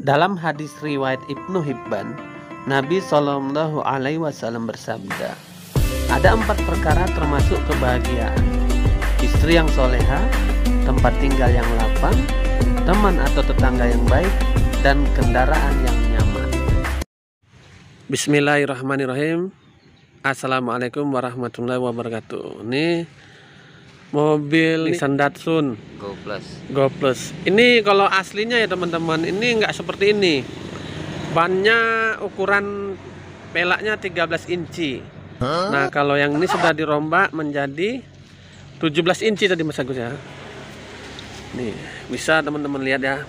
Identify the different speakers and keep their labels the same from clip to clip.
Speaker 1: Dalam hadis riwayat Ibnu Hibban, Nabi Shallallahu Alaihi Wasallam bersabda, ada empat perkara termasuk kebahagiaan: istri yang soleha, tempat tinggal yang lapang, teman atau tetangga yang baik, dan kendaraan yang nyaman. Bismillahirrahmanirrahim. Assalamualaikum warahmatullahi wabarakatuh. Ini mobil Nissan Datsun
Speaker 2: Go Plus.
Speaker 1: Go Plus. Ini kalau aslinya ya teman-teman, ini nggak seperti ini. Bannya ukuran pelaknya 13 inci. Nah, kalau yang ini sudah dirombak menjadi 17 inci tadi Mas Agus ya. Nih, bisa teman-teman lihat ya.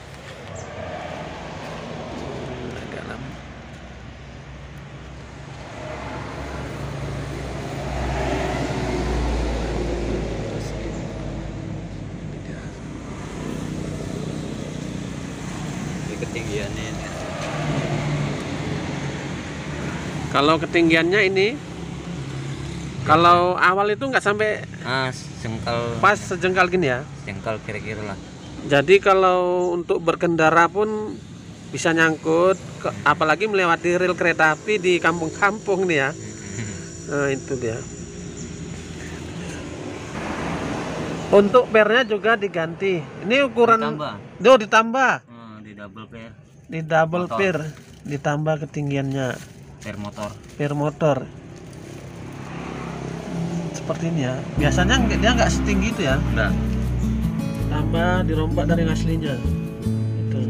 Speaker 2: Ketinggiannya ini.
Speaker 1: Kalau ketinggiannya ini kalau awal itu nggak sampai
Speaker 2: Ah, jengkal
Speaker 1: pas sejengkal gini ya.
Speaker 2: jengkal kira-kira lah.
Speaker 1: Jadi kalau untuk berkendara pun bisa nyangkut, ke- apalagi melewati rel kereta api di kampung-kampung nih ya. Nah, itu dia. Untuk pernya juga diganti. Ini ukuran
Speaker 2: Ditambah.
Speaker 1: Duh, ditambah.
Speaker 2: Di double pair
Speaker 1: Di double
Speaker 2: Motor.
Speaker 1: per ditambah ketinggiannya
Speaker 2: pair motor.
Speaker 1: per motor. Hmm, Seperti ini ya. Biasanya dia nggak setinggi itu ya.
Speaker 2: Enggak.
Speaker 1: tambah dirombak dari aslinya itu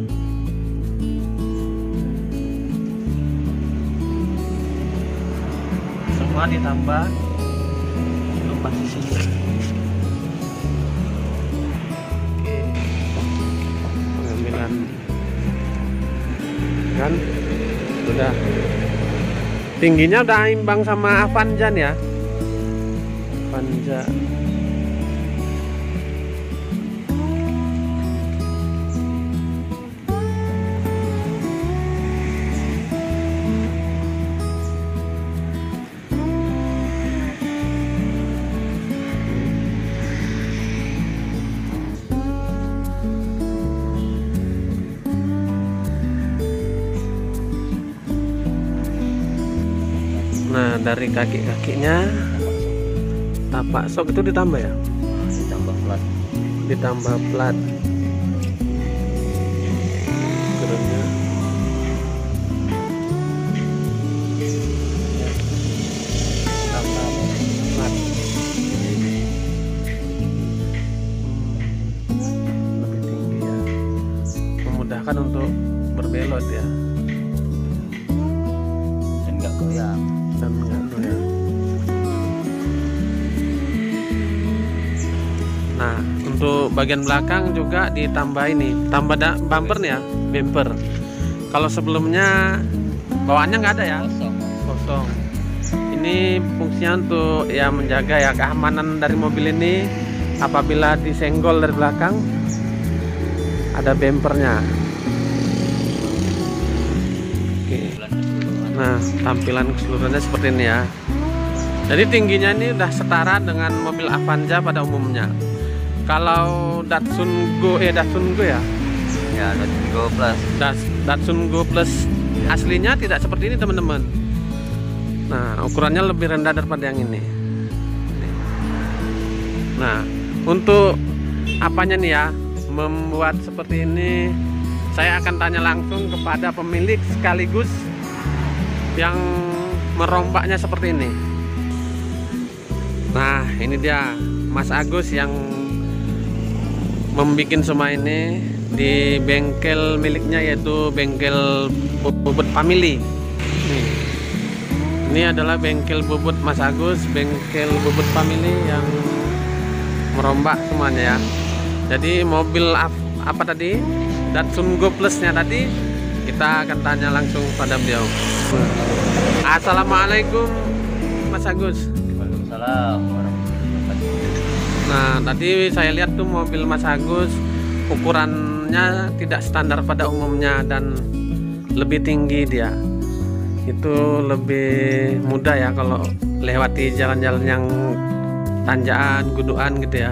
Speaker 1: semua ditambah kan? Sudah. Tingginya udah imbang sama Avanza ya? Avanza Nah, dari kaki-kakinya tapak sok itu ditambah ya?
Speaker 2: Ditambah plat.
Speaker 1: Ditambah plat. Kerennya. Tambah plat. Hmm, lebih tinggi ya. Memudahkan untuk berbelot ya. Untuk bagian belakang juga ditambah ini, tambah da- bumper nih ya, bumper. Kalau sebelumnya bawaannya nggak ada ya,
Speaker 2: Kosong.
Speaker 1: kosong. Ini fungsinya untuk ya menjaga ya keamanan dari mobil ini apabila disenggol dari belakang ada bumpernya. Oke. Nah, tampilan keseluruhannya seperti ini ya. Jadi tingginya ini udah setara dengan mobil Avanza pada umumnya. Kalau Datsun Go eh Datsun Go ya,
Speaker 2: Ya, ada Go Plus.
Speaker 1: Das- Datsun Go Plus aslinya tidak seperti ini teman-teman. Nah, ukurannya lebih rendah daripada yang ini. Nah, untuk apanya nih ya membuat seperti ini, saya akan tanya langsung kepada pemilik sekaligus yang merombaknya seperti ini. Nah, ini dia Mas Agus yang membuat semua ini di bengkel miliknya yaitu bengkel Bubut Family. Nih. Ini adalah bengkel Bubut Mas Agus, bengkel Bubut Family yang merombak semuanya ya. Jadi mobil ap- apa tadi? Datsun Go Plus-nya tadi kita akan tanya langsung pada beliau. Assalamualaikum Mas Agus.
Speaker 2: Waalaikumsalam.
Speaker 1: Nah, tadi saya lihat tuh mobil Mas Agus ukurannya tidak standar pada umumnya dan lebih tinggi dia. Itu lebih mudah ya kalau lewati jalan-jalan yang tanjakan, guduan gitu ya.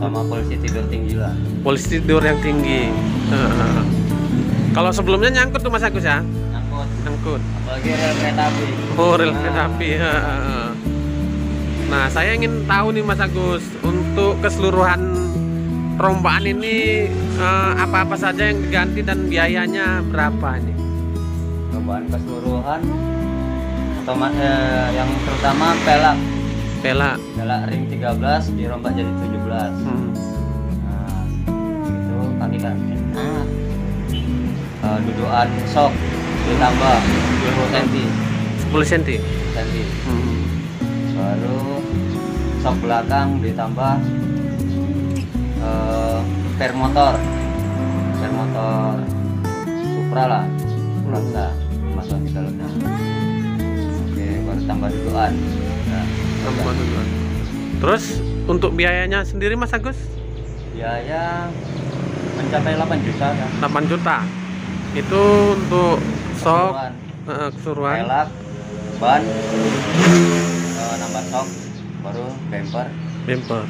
Speaker 2: Sama polisi tidur tinggi lah
Speaker 1: polisi tidur yang tinggi kalau sebelumnya nyangkut tuh Mas Agus ya
Speaker 2: Nyangkut.
Speaker 1: nyangkut
Speaker 2: Apalagi rel kereta api.
Speaker 1: oh rel kereta api. Nah saya ingin tahu nih Mas Agus untuk keseluruhan rombaan ini eh, apa-apa saja yang diganti dan biayanya berapa ini?
Speaker 2: Percobaan keseluruhan otoma eh, yang terutama pelak.
Speaker 1: Pela
Speaker 2: pelak ring 13 dirombak jadi 17
Speaker 1: hmm.
Speaker 2: nah itu kaki enak Eh, dudukan sok ditambah 10 cm
Speaker 1: 10 cm
Speaker 2: cm
Speaker 1: hmm.
Speaker 2: Baru sok belakang ditambah eh, per motor. Per motor Supra lah. Supra masuk di dalamnya. Oke baru tambah dudukan nah,
Speaker 1: Tambah terus untuk biayanya sendiri Mas Agus?
Speaker 2: Biaya mencapai 8 juta kan
Speaker 1: 8 juta? Itu untuk sok
Speaker 2: Keseluruhan.
Speaker 1: eh, keseluruhan
Speaker 2: pelak ban eh, nambah sok baru bumper
Speaker 1: bumper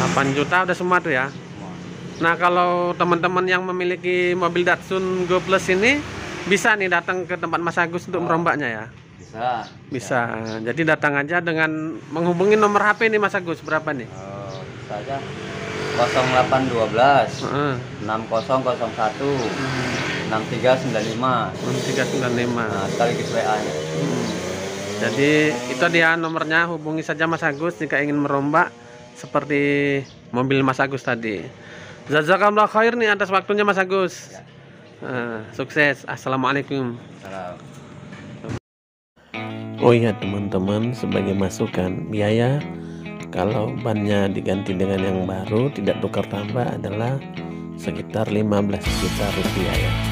Speaker 1: 8 juta udah semua tuh ya?
Speaker 2: Semua.
Speaker 1: Nah kalau teman-teman yang memiliki mobil Datsun Go Plus ini bisa nih datang ke tempat Mas Agus untuk
Speaker 2: Oh.
Speaker 1: merombaknya ya?
Speaker 2: Bisa.
Speaker 1: Bisa. Jadi datang aja dengan menghubungi nomor HP nih Mas Agus. Berapa nih?
Speaker 2: Oh, bisa aja. 0812
Speaker 1: Heeh.
Speaker 2: 6001 6395
Speaker 1: 395
Speaker 2: nah sekaligus WA nya.
Speaker 1: Hmm. Jadi itu dia nomornya hubungi saja Mas Agus jika ingin merombak seperti mobil Mas Agus tadi. Jazakallah khair nih atas waktunya Mas Agus.
Speaker 2: Ya.
Speaker 1: Nah, sukses. Assalamualaikum.
Speaker 2: salam
Speaker 1: Oh iya teman-teman sebagai masukan biaya kalau bannya diganti dengan yang baru tidak tukar tambah adalah sekitar 15 juta rupiah ya.